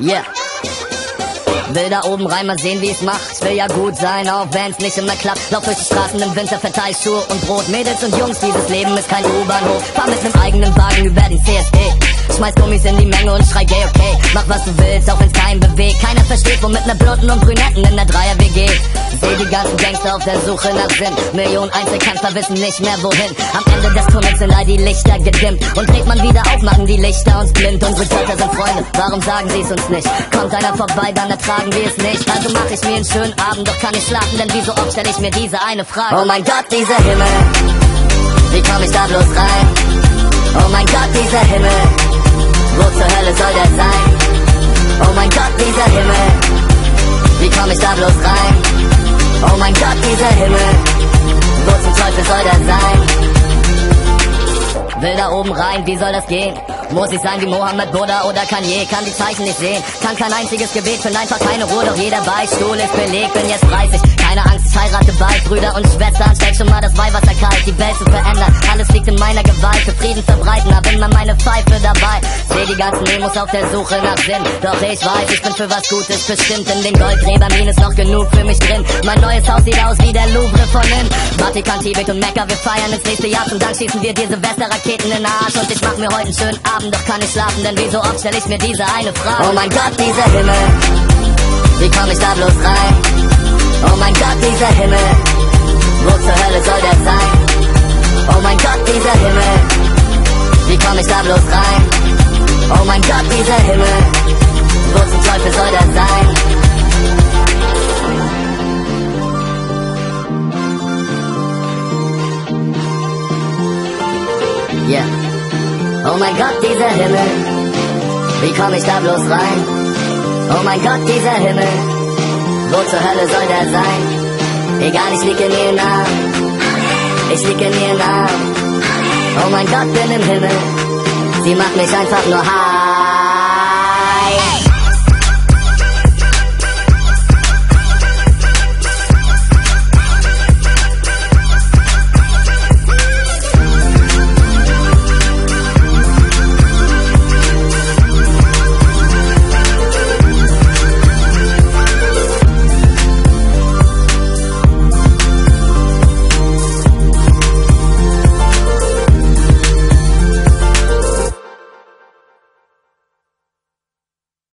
Yeah. Will da oben rein mal sehen, wie es macht. Will ja gut sein, auch wenn's nicht immer klappt. Lauf durch die Straßen im Winter, verteil Schuhe und Brot. Mädels und Jungs, dieses Leben ist kein U-Bahnhof. Fahr mit nem eigenen Wagen über den CSD. Schmeiß Gummis in die Menge und schrei gay, okay. Mach was du willst, auch wenn's keinen bewegt. Keiner versteht, womit ne Blonden und Brünetten in der Dreier-WG. Seh die ganzen Gangster auf der Suche nach Sinn. Millionen Einzelkämpfer wissen nicht mehr wohin. Am Ende des Tunnels sind all die Lichter gedimmt. Und dreht man wieder auf, machen die Lichter uns blind. Unsere Götter sind Freunde, warum sagen sie's uns nicht? Kommt einer vorbei, dann ertragen wir es nicht. Also mach ich mir einen schönen Abend, doch kann ich schlafen, denn wie so oft stell ich mir diese eine Frage. Oh mein Gott, dieser Himmel, wie komm ich da bloß rein? Oh mein Gott, dieser Himmel. Wo zur Hölle soll der sein? Oh mein Gott, dieser Himmel. Wie komm ich da bloß rein? Oh mein Gott, dieser Himmel. Wo zum Teufel soll der sein? Will da oben rein, wie soll das gehen? Muss ich sein wie Mohammed, Buddha oder Kanye? Kann die Zeichen nicht sehen, kann kein einziges Gebet, find einfach keine Ruhe, doch jeder Beistuhl ist belegt, bin jetzt 30, keine Angst, ich heirate bald, Brüder und Schwestern, steck schon mal das Weihwasser kalt, die Welt zu verändern, in meiner Gewalt, für Frieden verbreiten, hab immer meine Pfeife dabei, seh die ganzen Nemos auf der Suche nach Sinn, doch ich weiß, ich bin für was Gutes bestimmt, in den Goldgräbern ist noch genug für mich drin, mein neues Haus sieht aus wie der Louvre von innen, Vatikan, Tibet und Mekka, wir feiern ins nächste Jahr, zum Dank schießen wir diese Silvesterraketen in den Arsch. Und ich mach mir heute einen schönen Abend doch kann ich schlafen, denn wie so oft stell ich mir diese eine Frage. Oh mein Gott, dieser Himmel, wie komm ich da bloß rein? Oh mein Gott, dieser Himmel, wo zur Hölle soll der sein? Oh mein Gott, dieser Himmel, wie komm ich da bloß rein? Oh mein Gott, dieser Himmel, wo zum Teufel soll der sein? Yeah. Oh mein Gott, dieser Himmel, wie komm ich da bloß rein? Oh mein Gott, dieser Himmel, wo zur Hölle soll der sein? Egal, ich lieg in ihren Armen, ich lieg in ihren Armen. Oh mein Gott, bin im Himmel, sie macht mich einfach nur hart.